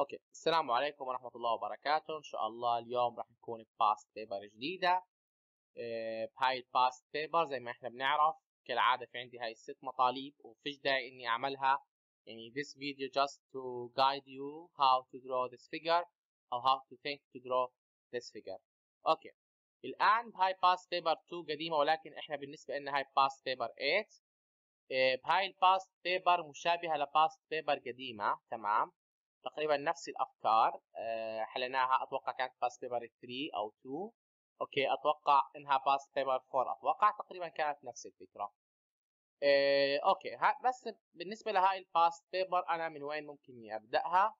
okay. السلام عليكم ورحمة الله وبركاته. إن شاء الله اليوم راح نكون ب past paper جديدة. آه، بهاي ال past paper زي ما إحنا بنعرف. كالعادة في عندي هاي الست مطالب وفيش داعي إني أعملها. يعني this video just to guide you how to draw this figure أو how to think to draw this figure. okay. الآن بهاي past paper 2 قديمة ولكن إحنا بالنسبة لنا هاي past paper 8 آه، بهاي ال past paper مشابهة ل past paper قديمة. تمام. تقريبا نفس الأفكار أه حليناها أتوقع كانت past paper 3 أو 2 okay أتوقع إنها past paper 4 أتوقع تقريبا كانت نفس الفكرة. أه okay بس بالنسبة لهاي ال past paper أنا من وين ممكن إني أبدأها؟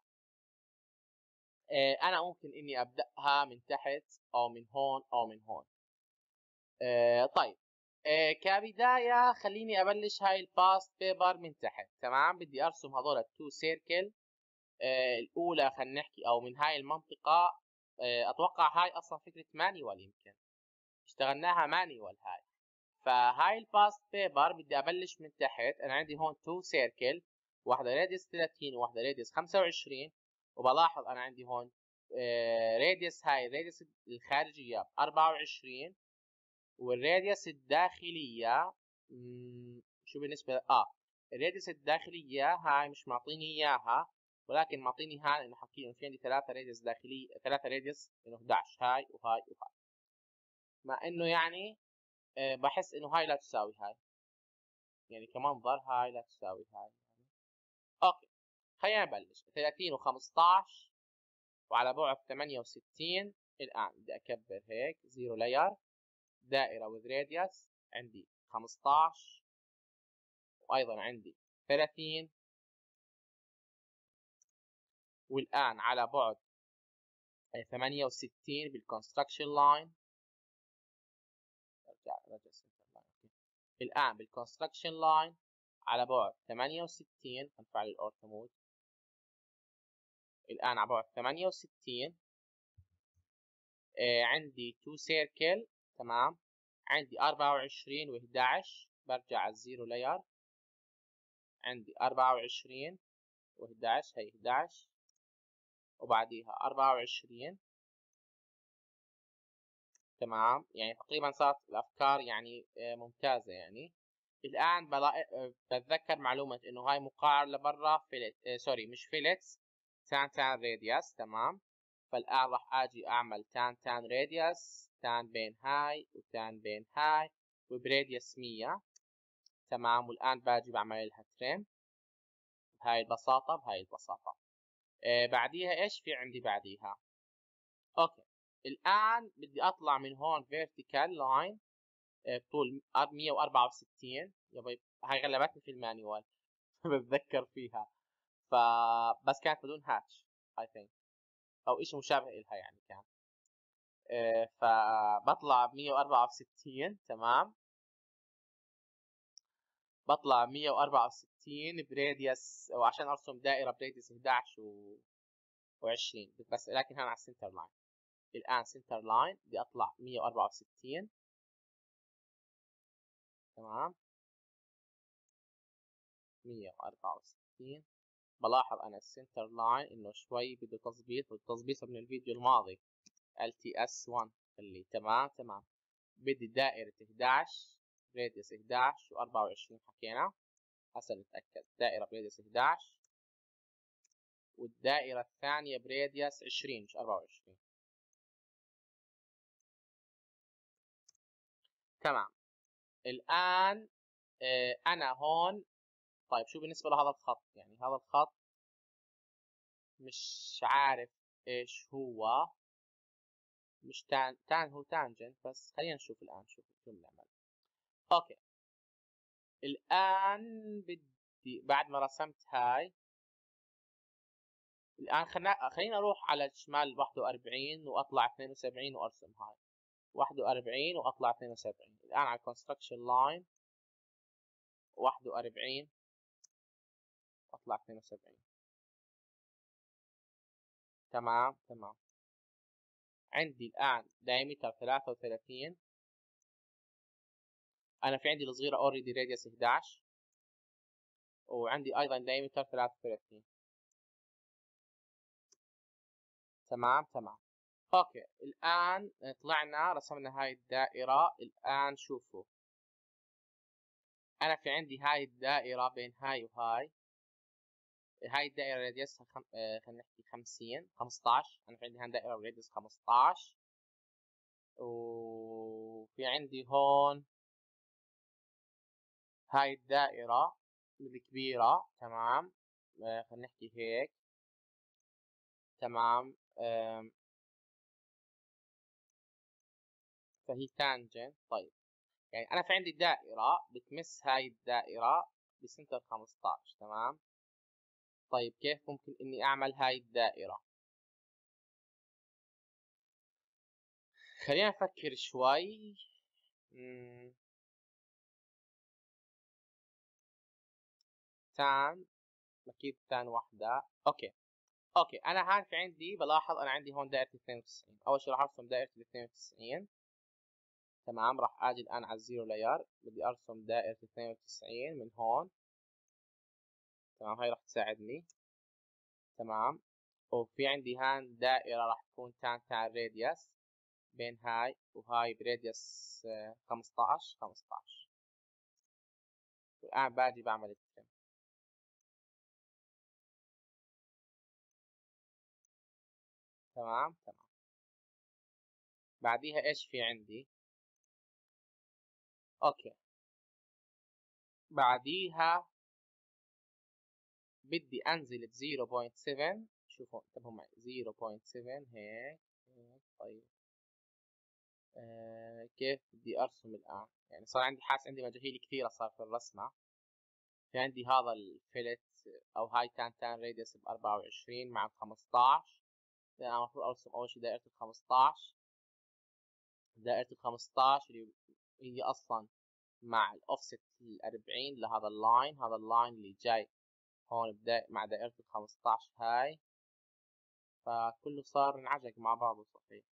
أه أنا ممكن إني أبدأها من تحت أو من هون أو من هون. طيب. كبداية خليني أبلش هاي ال past paper من تحت تمام؟ بدي أرسم هذول ال two circle آه، الأولى خلينا نحكي أو من هاي المنطقة آه، أتوقع هاي أصلا فكرة manual يمكن. اشتغلناها manual هاي. فهاي ال past paper بدي أبلش من تحت. أنا عندي هون two circle واحدة radius 30 وواحدة radius 25 وبلاحظ أنا عندي هون radius آه، هاي ال radius الخارجية ب 24 وال radius الداخلية شو بالنسبة؟ آه ال radius الداخلية هاي مش معطيني إياها. ولكن معطيني هاي انه إنه في عندي ثلاثة radius داخلية ثلاثة radius إنه 11 هاي وهاي وهاي. مع إنه يعني آه، بحس إنه هاي لا تساوي هاي. يعني كمنظر هاي لا تساوي هاي. يعني. okay خلينا نبلش. 30 و15 وعلى بعد 68 الآن بدي أكبر هيك zero layer دائرة with radius عندي 15 وأيضا عندي 30 والآن على بعد 68 بال construction line أرجع أرجع الآن بال construction line على بعد 68 نفعل ال ortho mode الآن على بعد 68 آه عندي two circle تمام. عندي 24 و11 برجع على ال zero layer عندي 24 و11 هي 11 وبعديها أربعة وعشرين. تمام؟ يعني تقريبا صارت الأفكار يعني آه، ممتازة يعني. الآن آه، بتذكر معلومة إنه هاي مقعر لبرا fillet آه sorry مش fillets tan tan radius تمام؟ فالآن راح أجي أعمل tan tan radius tan بين هاي و tan بين هاي وب radius مية. تمام؟ والآن باجي بعمل لها trim بهاي البساطة بهاي البساطة. آه بعديها إيش في عندي بعديها؟ okay. الآن بدي أطلع من هون vertical line آه بطول 164 يبا هاي غلبتني في ال manual. بتذكر فيها. فبس كانت بدون hatch I think أو شيء مشابه لها يعني كان. آه فبطلع ب 164 تمام. بطلع 164 ب radius وعشان أرسم دائرة ب radius 11 و و20 بس لكن هنا على ال center line. الآن center line بدي أطلع 164 تمام؟ 164 بلاحظ أنا ال center line إنه شوي بده تظبيط والتظبيط من الفيديو الماضي. LTS 1 اللي تمام؟ تمام. بدي دائرة 11 radius 11 و24 حكينا. هسه نتأكد دائرة ب radius 11 والدائرة الثانية ب radius 20 مش 24 تمام. الآن آه أنا هون طيب شو بالنسبة لهذا الخط؟ يعني هذا الخط مش عارف إيش هو. مش tan tan هو tangent بس خلينا نشوف الآن شوف شو بنعمل okay. الآن بدي بعد ما رسمت هاي الآن خلينا خلينا أروح على الشمال 41 وأطلع 72 وأرسم هاي. 41 وأطلع 72 الآن على ال construction line 41 وأطلع 72 تمام تمام. عندي الآن diameter 33 أنا في عندي الصغيرة already radius 11 وعندي أيضا diameter 33 تمام تمام. okay الآن طلعنا رسمنا هاي الدائرة. الآن شوفوا. أنا في عندي هاي الدائرة بين هاي وهاي. هاي الدائرة radius ها خم... آه خلينا نحكي 50 15 أنا في عندي هاي دائرة radius 15 وفي عندي هون هاي الدائرة الكبيرة تمام؟ آه خلينا نحكي هيك. تمام؟ فهي تانجنت طيب. يعني أنا في عندي دائرة بتمس هاي الدائرة بسنتر 15 تمام؟ طيب كيف ممكن إني أعمل هاي الدائرة؟ خلينا نفكر شوي. tan أكيد tan واحدة okay. okay أنا هان في عندي بلاحظ أنا عندي هون دائرة 92 أول شيء راح أرسم دائرة 92 تمام راح أجي الآن على ال zero layer بدي أرسم دائرة 92 من هون. تمام هاي راح تساعدني. تمام. وفي عندي هان دائرة راح تكون tan tan radius بين هاي وهاي ب radius 15 15 والآن باجي بعمل ال trim. تمام تمام. بعديها إيش في عندي؟ okay. بعديها بدي أنزل ب 0.7 شوفوا انتبهوا معي 0.7 هيك طيب. آه كيف بدي أرسم الآن؟ يعني صار عندي حاس عندي مجاهيل كثيرة صار في الرسمة. في عندي هذا ال fillet أو هاي كان tan radius ب 24 مع 15 أنا المفروض ارسم أول شيء دائرة ال 15 دائرة ال 15 اللي هي أصلا مع الاوفست ال 40 لهذا ال line هذا ال line اللي جاي هون مع دائرة ال 15 هاي. فكله صار انعجق مع بعضه صحيح.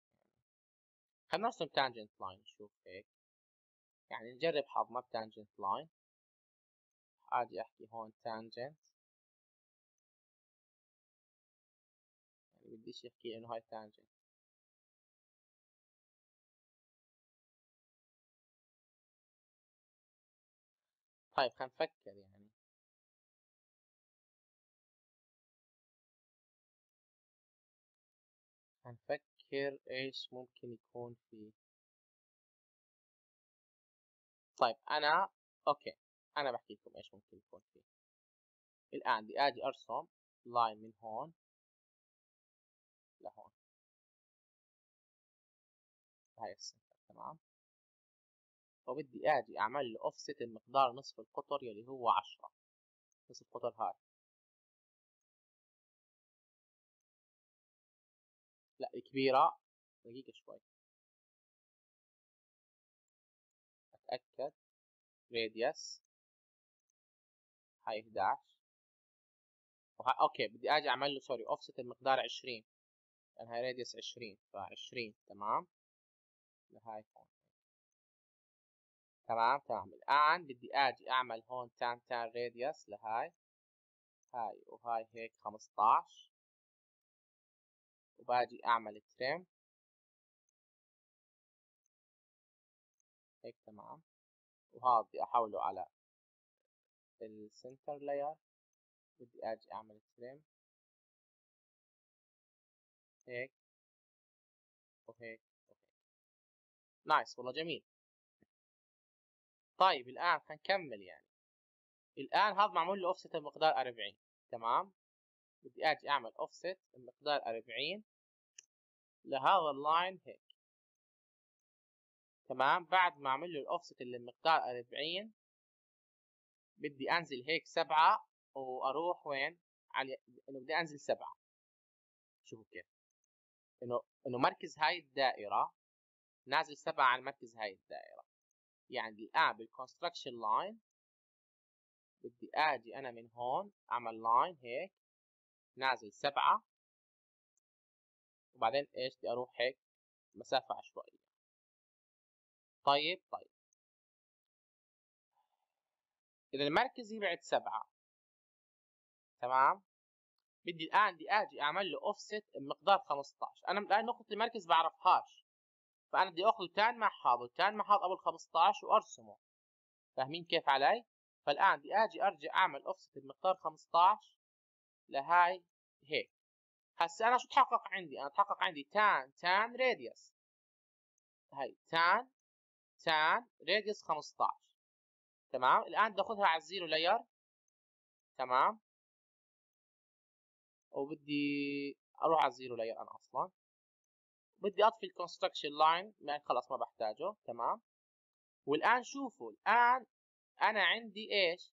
خلينا نرسم tangent line نشوف هيك. يعني نجرب حظنا ب tangent line أجي أحكي هون tangent يعني بديش يحكي إنه هاي tangent طيب خلينا نفكر يعني. هنفكر إيش ممكن يكون فيه طيب أنا okay أنا بحكي لكم إيش ممكن يكون فيه الآن بدي آجي أرسم line من هون. لهون هاي ال center تمام؟ وبدي أجي أعمل له اوفست المقدار نصف القطر يلي هو عشرة. نصف القطر هاي. لا الكبيرة دقيقة شوي. أتأكد. radius هاي 11 وها... okay بدي أجي أعمل له sorry offset المقدار 20 لأن هاي radius 20 ف 20 تمام؟ لهاي هون تمام تمام الان بدي آجي أعمل هون tan tan radius لهاي. هاي وهاي هيك 15 وباجي أعمل trim هيك تمام. وهذا بدي أحوله على ال center layer بدي آجي أعمل trim هيك وهيك وهيك nice والله جميل. طيب الآن حنكمل يعني. الآن هذا معمول له اوفست المقدار 40 تمام؟ بدي آجي أعمل اوفست المقدار 40 لهذا ال line هيك. تمام؟ بعد ما أعمل له الاوفست اللي بمقدار 40 بدي أنزل هيك سبعة وأروح وين؟ على بدي أنزل سبعة. شوفوا كيف. إنه إنه مركز هاي الدائرة نازل سبعة عن مركز هاي الدائرة. يعني الان بال construction line بدي آجي أنا من هون أعمل line هيك نازل سبعة. وبعدين إيش بدي أروح هيك؟ مسافة عشوائية. طيب طيب. إذا المركز يبعد سبعة تمام؟ بدي الآن بدي آجي أعمل له اوفست بمقدار 15 أنا الآن نقطة المركز بعرفهاش. فأنا بدي اخذ tan مع هذا و tan مع هذا ابو 15 وأرسمه. فاهمين كيف علي؟ فالآن بدي آجي أرجع أعمل اوفست بمقدار 15 لهاي هيك. هسه أنا شو تحقق عندي؟ أنا تحقق عندي tan tan radius هاي tan tan radius 15 تمام؟ الآن بدي أخذها على ال zero layer تمام؟ وبدي أروح على ال zero layer أنا أصلا. بدي أطفي ال construction line يعني خلاص ما بحتاجه. تمام؟ والآن شوفوا الآن أنا عندي إيش؟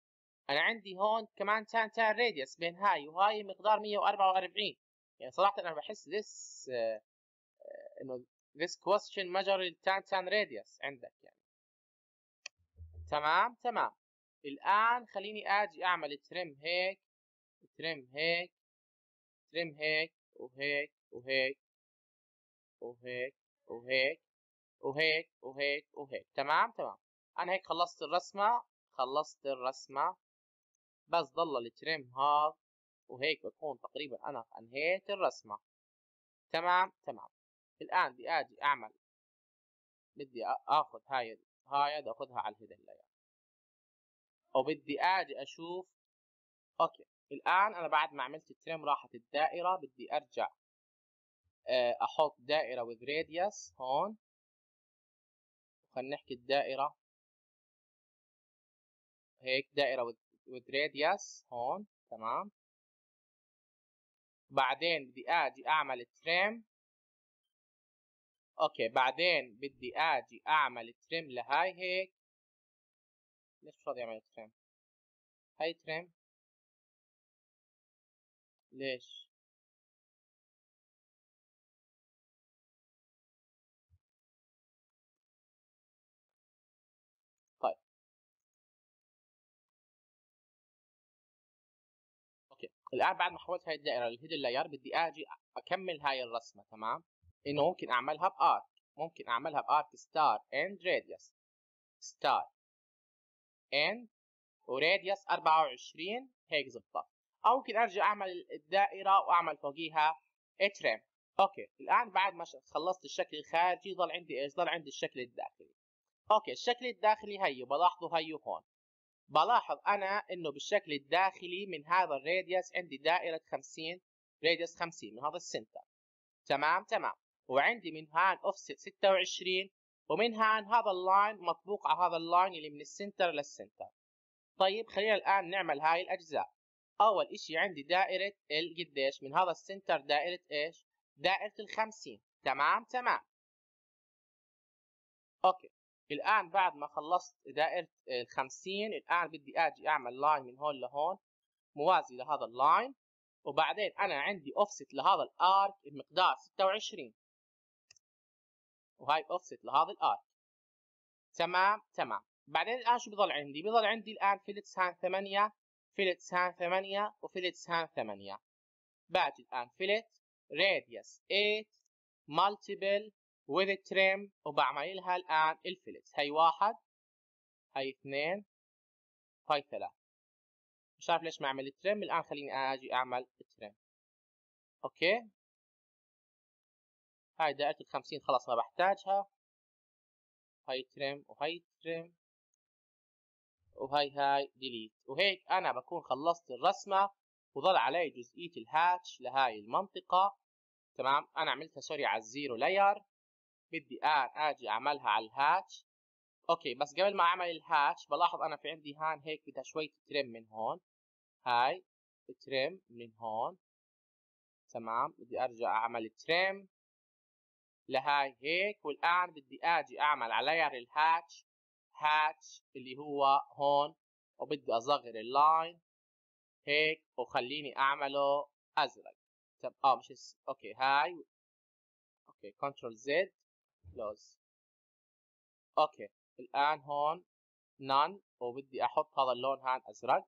أنا عندي هون كمان tan tan radius بين هاي وهاي مقدار 144 يعني صراحة أنا بحس uh, uh, إنه this question measure tan tan radius عندك يعني. تمام؟ تمام. الآن خليني آجي أعمل trim هيك trim هيك. trim هيك وهيك وهيك وهيك وهيك وهيك وهيك وهيك تمام تمام. أنا هيك خلصت الرسمة خلصت الرسمة. بس ضل ال trim هذا وهيك بكون تقريبا أنا أنهيت الرسمة. تمام تمام. الآن بدي آجي أعمل بدي آخذ هاي هاي بدي آخذها على ال hidden layer. وبدي آجي أشوف okay. الآن أنا بعد ما عملت ال trim راحت الدائرة بدي أرجع آه، أحط دائرة with radius هون. خلينا نحكي الدائرة. هيك دائرة with, radius هون تمام. بعدين بدي آجي أعمل trim okay بعدين بدي آجي أعمل trim لهاي هيك. ليش مش راضي اعمل trim هاي trim ليش؟ طيب. okay. الآن بعد ما حولت هاي الدائرة لل hidden layer بدي آجي أكمل هاي الرسمة تمام؟ إنه ممكن أعملها ب arc. ممكن أعملها ب arc start end radius start end و radius 24 هيك زبطت أو ممكن أرجع أعمل الدائرة وأعمل فوقيها. ا trim okay. الآن بعد ما خلصت الشكل الخارجي ضل عندي إيش؟ ضل عندي الشكل الداخلي. okay. الشكل الداخلي هيو. بلاحظه هيو هون. بلاحظ أنا إنه بالشكل الداخلي من هذا ال radius عندي دائرة 50 radius 50 من هذا ال center. تمام؟ تمام. وعندي من هان أوفست 26 ومن هان هذا ال line مطبوق على هذا ال line اللي من ال center لل center. طيب خلينا الآن نعمل هاي الأجزاء. أول إشي عندي دائرة القديش من هذا ال center دائرة إيش؟ دائرة الخمسين تمام؟ تمام. okay. الآن بعد ما خلصت دائرة الخمسين الآن بدي آجي أعمل line من هون لهون موازي لهذا ال line وبعدين أنا عندي اوفست لهذا ال arc بمقدار 26 وهاي اوفست لهذا ال arc تمام؟ تمام. بعدين الآن شو بضل عندي؟ بضل عندي الآن fillets هان 8 fillet هان 8 و fillet هان 8 باجي الآن fillet radius 8 multiple with trim وبعمل لها الآن ال fillet هي واحد هي اثنين هاي ثلاث مش عارف ليش ما أعمل trim الآن خليني أجي أعمل trim okay؟ هاي دائرة الخمسين خلاص ما بحتاجها. هاي trim وهي trim وهي هاي delete وهيك أنا بكون خلصت الرسمة وظل علي جزئية ال hatch لهاي المنطقة. تمام؟ أنا عملتها sorry على ال zero layer بدي الان آجي أعملها على ال hatch. okay بس قبل ما أعمل ال hatch بلاحظ أنا في عندي هان هيك بدها شوية trim من هون. هاي trim من هون. تمام؟ بدي أرجع أعمل trim لهاي هيك. والآن بدي آجي أعمل على layer ال hatch. hatch اللي هو هون وبدي أصغر ال line هيك وخليني أعمله أزرق. طب آه مش اس... okay هاي okay control Z close okay الآن هون none وبدي أحط هذا اللون هان أزرق.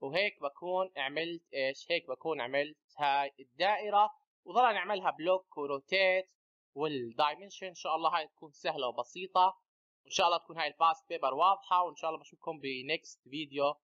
وهيك بكون عملت إيش؟ هيك بكون عملت هاي الدائرة وضل نعملها block و rotate وال dimension إن شاء الله هاي تكون سهلة وبسيطة. وإن شاء الله تكون هاي ال past paper واضحة وإن شاء الله بشوفكم ب next video